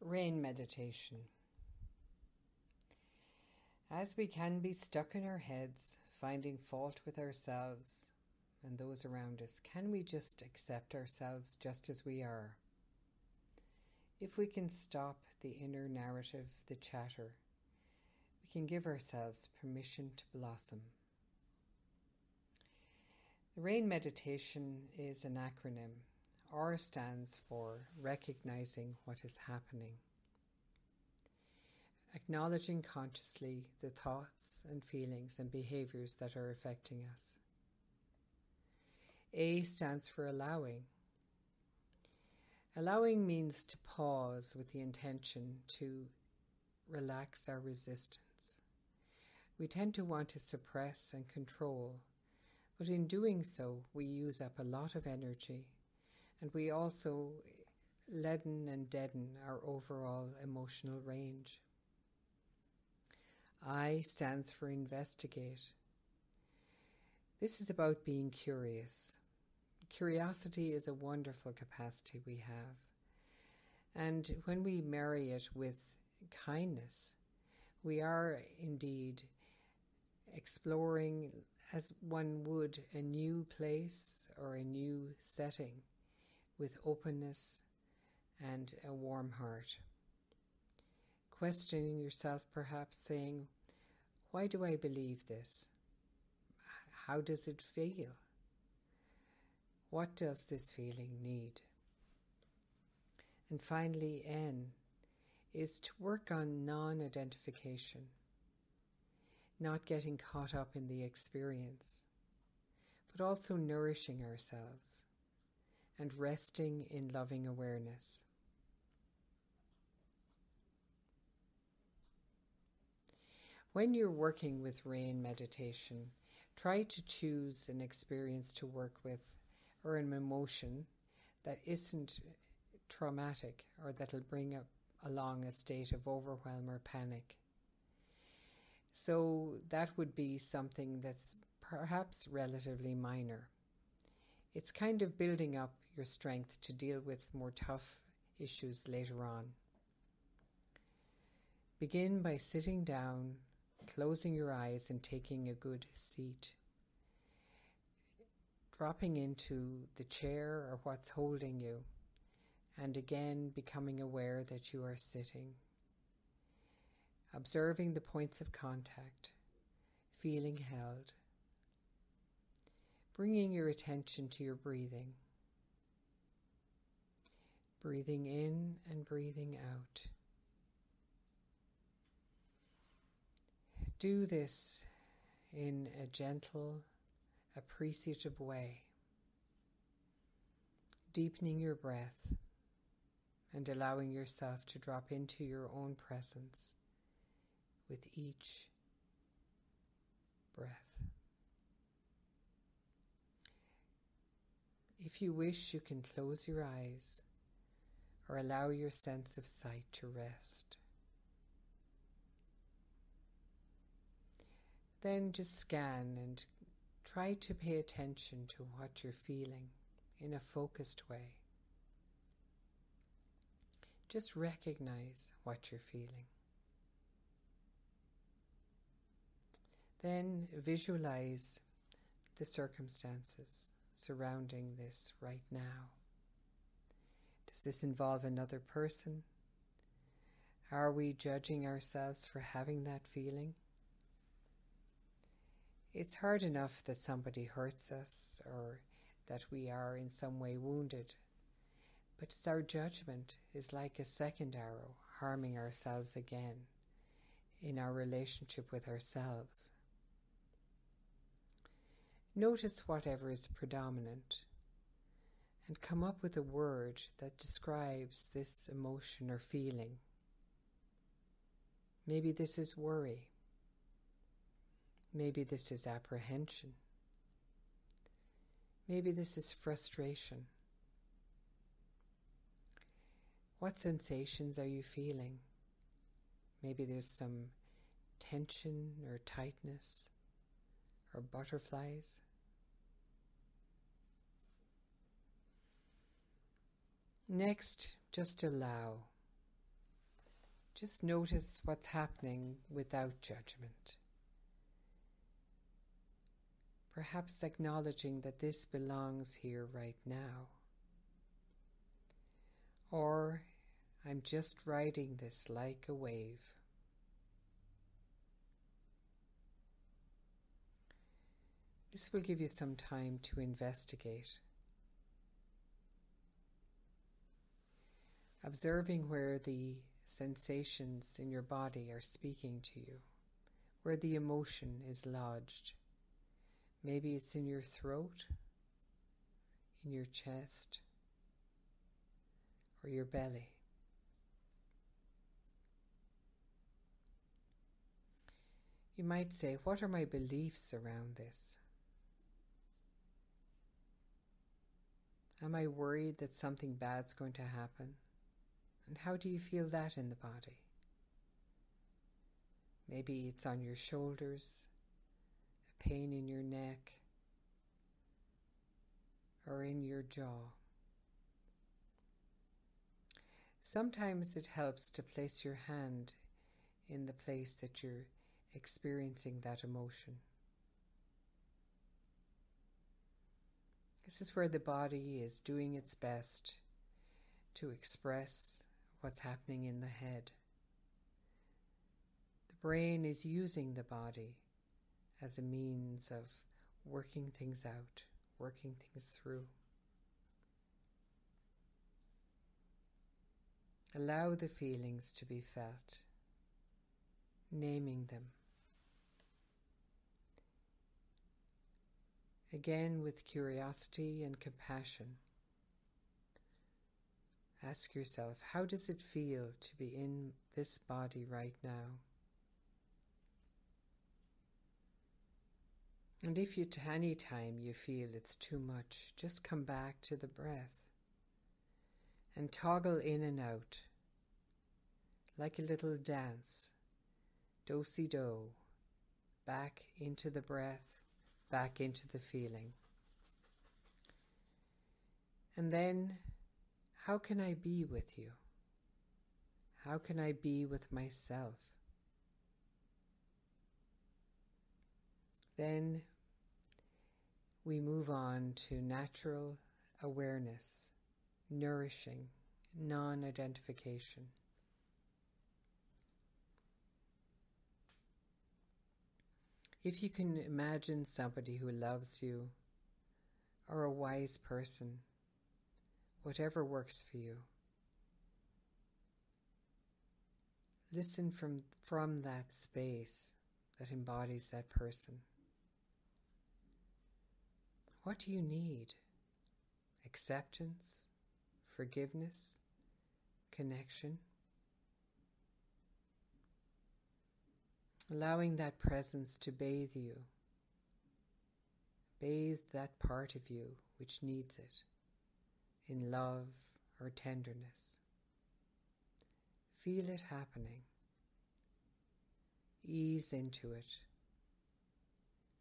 Rain meditation. As we can be stuck in our heads, finding fault with ourselves and those around us, can we just accept ourselves just as we are? If we can stop the inner narrative, the chatter, we can give ourselves permission to blossom. The RAIN meditation is an acronym R stands for recognizing what is happening, acknowledging consciously the thoughts and feelings and behaviors that are affecting us. A stands for allowing. Allowing means to pause with the intention to relax our resistance. We tend to want to suppress and control, but in doing so, we use up a lot of energy and we also leaden and deaden our overall emotional range. I stands for investigate. This is about being curious. Curiosity is a wonderful capacity we have. And when we marry it with kindness, we are indeed exploring as one would a new place or a new setting with openness and a warm heart. Questioning yourself, perhaps saying, Why do I believe this? How does it feel? What does this feeling need? And finally, N is to work on non identification, not getting caught up in the experience, but also nourishing ourselves and resting in loving awareness. When you're working with rain meditation, try to choose an experience to work with or an emotion that isn't traumatic or that'll bring up along a state of overwhelm or panic. So that would be something that's perhaps relatively minor. It's kind of building up your strength to deal with more tough issues later on. Begin by sitting down, closing your eyes, and taking a good seat. Dropping into the chair or what's holding you, and again becoming aware that you are sitting. Observing the points of contact, feeling held. Bringing your attention to your breathing breathing in and breathing out. Do this in a gentle, appreciative way, deepening your breath and allowing yourself to drop into your own presence with each breath. If you wish, you can close your eyes or allow your sense of sight to rest. Then just scan and try to pay attention to what you're feeling in a focused way. Just recognize what you're feeling. Then visualize the circumstances surrounding this right now. Does this involve another person? Are we judging ourselves for having that feeling? It's hard enough that somebody hurts us or that we are in some way wounded, but our judgment is like a second arrow harming ourselves again in our relationship with ourselves. Notice whatever is predominant and come up with a word that describes this emotion or feeling. Maybe this is worry. Maybe this is apprehension. Maybe this is frustration. What sensations are you feeling? Maybe there's some tension or tightness or butterflies. Next, just allow. Just notice what's happening without judgment. Perhaps acknowledging that this belongs here right now. Or I'm just riding this like a wave. This will give you some time to investigate. Observing where the sensations in your body are speaking to you, where the emotion is lodged. Maybe it's in your throat, in your chest, or your belly. You might say, What are my beliefs around this? Am I worried that something bad's going to happen? And how do you feel that in the body? Maybe it's on your shoulders, a pain in your neck, or in your jaw. Sometimes it helps to place your hand in the place that you're experiencing that emotion. This is where the body is doing its best to express what's happening in the head. The brain is using the body as a means of working things out, working things through. Allow the feelings to be felt, naming them. Again, with curiosity and compassion, ask yourself how does it feel to be in this body right now? And if you, at any time you feel it's too much, just come back to the breath and toggle in and out like a little dance, do si do, back into the breath, back into the feeling. And then, how can I be with you? How can I be with myself? Then we move on to natural awareness nourishing, non identification. If you can imagine somebody who loves you or a wise person, whatever works for you, listen from, from that space that embodies that person. What do you need? Acceptance? forgiveness, connection. Allowing that presence to bathe you, bathe that part of you which needs it in love or tenderness. Feel it happening. Ease into it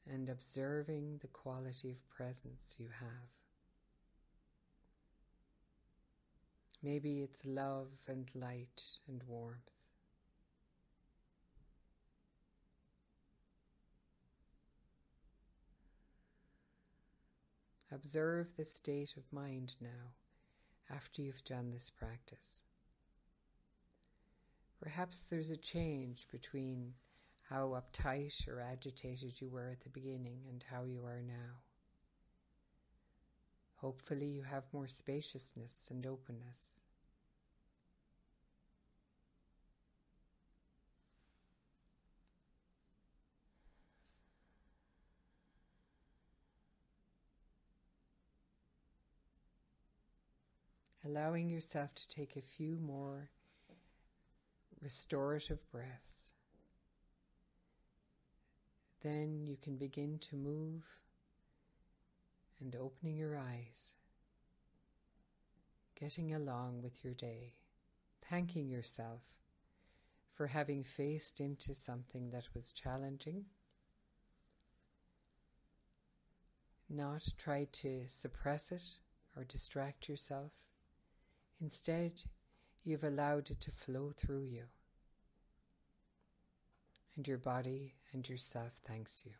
and observing the quality of presence you have. Maybe it's love and light and warmth. Observe the state of mind now after you've done this practice. Perhaps there's a change between how uptight or agitated you were at the beginning and how you are now. Hopefully, you have more spaciousness and openness. Allowing yourself to take a few more restorative breaths. Then you can begin to move and opening your eyes, getting along with your day, thanking yourself for having faced into something that was challenging, not try to suppress it or distract yourself. Instead, you've allowed it to flow through you. And your body and yourself thanks you.